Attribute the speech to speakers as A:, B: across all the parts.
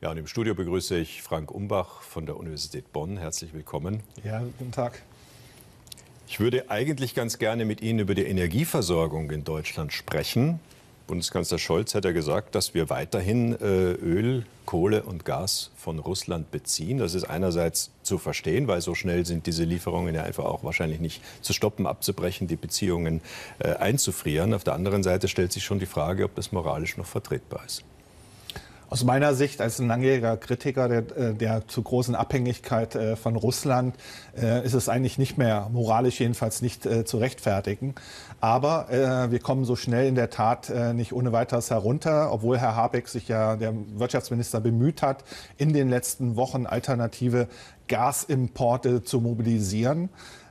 A: Ja, und im Studio begrüße ich Frank Umbach von der Universität Bonn. Herzlich willkommen.
B: Ja, guten Tag.
A: Ich würde eigentlich ganz gerne mit Ihnen über die Energieversorgung in Deutschland sprechen. Bundeskanzler Scholz hat ja gesagt, dass wir weiterhin äh, Öl, Kohle und Gas von Russland beziehen. Das ist einerseits zu verstehen, weil so schnell sind diese Lieferungen ja einfach auch wahrscheinlich nicht zu stoppen, abzubrechen, die Beziehungen äh, einzufrieren. Auf der anderen Seite stellt sich schon die Frage, ob das moralisch noch vertretbar ist.
B: Aus meiner Sicht als ein langjähriger Kritiker der, äh, der zu großen Abhängigkeit äh, von Russland äh, ist es eigentlich nicht mehr moralisch jedenfalls nicht zu rechtfertigen. Aber wir kommen so schnell in der Tat nicht ohne weiteres herunter, obwohl Herr Habeck sich ja, der Wirtschaftsminister, bemüht hat, in den letzten Wochen alternative Gasimporte zu mobilisieren.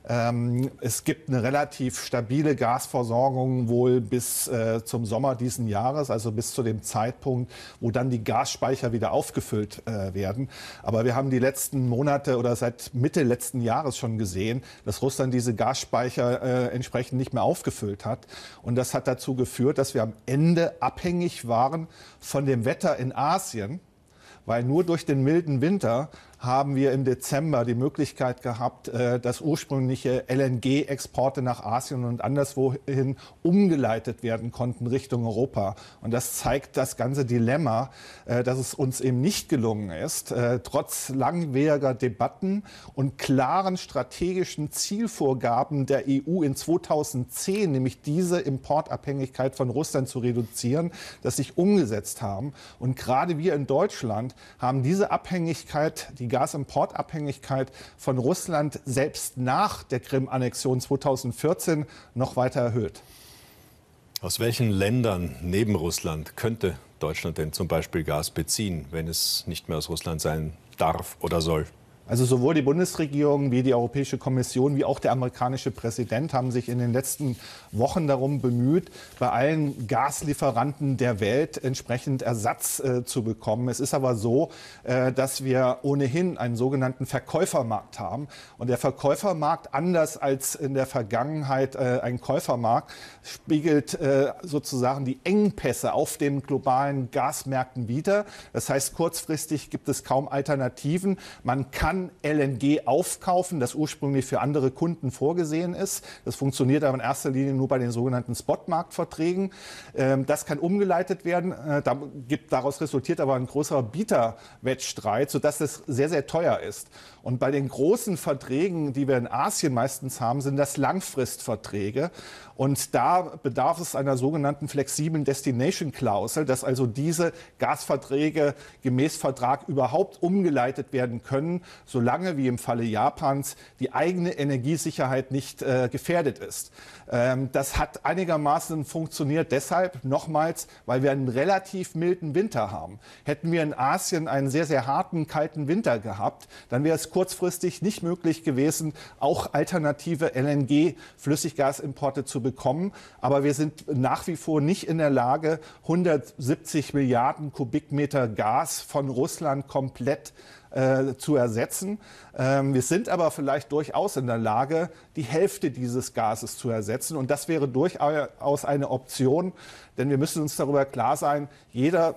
B: Ähm, es gibt eine relativ stabile Gasversorgung wohl bis äh, zum Sommer diesen Jahres, also bis zu dem Zeitpunkt, wo dann die Gasspeicher wieder aufgefüllt äh, werden. Aber wir haben die letzten Monate oder seit Mitte letzten Jahres schon gesehen, dass Russland diese Gasspeicher äh, entsprechend nicht mehr aufgefüllt hat. Und das hat dazu geführt, dass wir am Ende abhängig waren von dem Wetter in Asien, weil nur durch den milden Winter haben wir im Dezember die Möglichkeit gehabt, äh, dass ursprüngliche LNG-Exporte nach Asien und anderswohin umgeleitet werden konnten Richtung Europa. Und das zeigt das ganze Dilemma, äh, dass es uns eben nicht gelungen ist, äh, trotz langwieriger Debatten und klaren strategischen Zielvorgaben der EU in 2010, nämlich diese Importabhängigkeit von Russland zu reduzieren, dass sich umgesetzt haben. Und gerade wir in Deutschland haben diese Abhängigkeit, die Gasimportabhängigkeit von Russland selbst nach der Krim-Annexion 2014 noch weiter erhöht.
A: Aus welchen Ländern neben Russland könnte Deutschland denn zum Beispiel Gas beziehen, wenn es nicht mehr aus Russland sein darf oder soll?
B: Also sowohl die Bundesregierung wie die Europäische Kommission wie auch der amerikanische Präsident haben sich in den letzten Wochen darum bemüht, bei allen Gaslieferanten der Welt entsprechend Ersatz äh, zu bekommen. Es ist aber so, äh, dass wir ohnehin einen sogenannten Verkäufermarkt haben. Und der Verkäufermarkt, anders als in der Vergangenheit äh, ein Käufermarkt, spiegelt äh, sozusagen die Engpässe auf den globalen Gasmärkten wider. Das heißt, kurzfristig gibt es kaum Alternativen. Man kann LNG aufkaufen, das ursprünglich für andere Kunden vorgesehen ist. Das funktioniert aber in erster Linie nur bei den sogenannten Spotmarktverträgen. Ähm, das kann umgeleitet werden. Äh, daraus resultiert aber ein größerer Bieterwettstreit, sodass es sehr, sehr teuer ist. Und bei den großen Verträgen, die wir in Asien meistens haben, sind das Langfristverträge. Und da bedarf es einer sogenannten flexiblen Destination-Klausel, dass also diese Gasverträge gemäß Vertrag überhaupt umgeleitet werden können, solange wie im Falle Japans die eigene Energiesicherheit nicht äh, gefährdet ist. Ähm, das hat einigermaßen funktioniert deshalb nochmals, weil wir einen relativ milden Winter haben. Hätten wir in Asien einen sehr, sehr harten, kalten Winter gehabt, dann wäre es kurzfristig nicht möglich gewesen, auch alternative LNG-Flüssiggasimporte zu bekommen. Aber wir sind nach wie vor nicht in der Lage, 170 Milliarden Kubikmeter Gas von Russland komplett äh, zu ersetzen. Ähm, wir sind aber vielleicht durchaus in der Lage, die Hälfte dieses Gases zu ersetzen. Und das wäre durchaus eine Option, denn wir müssen uns darüber klar sein, jeder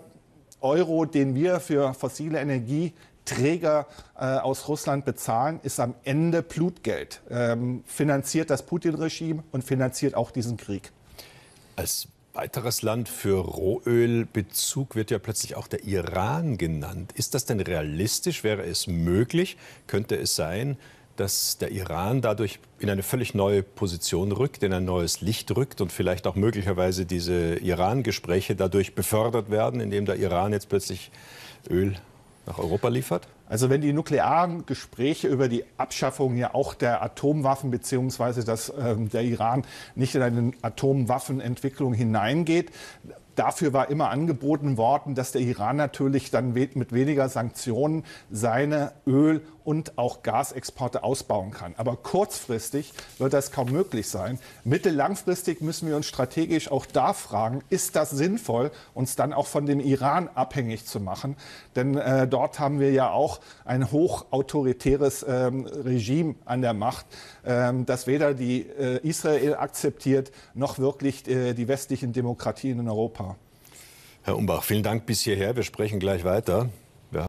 B: Euro, den wir für fossile Energie Träger äh, aus Russland bezahlen, ist am Ende Blutgeld. Ähm, finanziert das Putin-Regime und finanziert auch diesen Krieg.
A: Als weiteres Land für Rohölbezug wird ja plötzlich auch der Iran genannt. Ist das denn realistisch? Wäre es möglich? Könnte es sein, dass der Iran dadurch in eine völlig neue Position rückt, in ein neues Licht rückt und vielleicht auch möglicherweise diese Iran-Gespräche dadurch befördert werden, indem der Iran jetzt plötzlich Öl nach Europa liefert?
B: Also wenn die nuklearen Gespräche über die Abschaffung ja auch der Atomwaffen beziehungsweise dass ähm, der Iran nicht in eine Atomwaffenentwicklung hineingeht, Dafür war immer angeboten worden, dass der Iran natürlich dann mit weniger Sanktionen seine Öl- und auch Gasexporte ausbauen kann. Aber kurzfristig wird das kaum möglich sein. Mittellangfristig müssen wir uns strategisch auch da fragen, ist das sinnvoll, uns dann auch von dem Iran abhängig zu machen? Denn äh, dort haben wir ja auch ein hochautoritäres ähm, Regime an der Macht, ähm, das weder die äh, Israel akzeptiert, noch wirklich äh, die westlichen Demokratien in Europa.
A: Herr Umbach, vielen Dank bis hierher. Wir sprechen gleich weiter.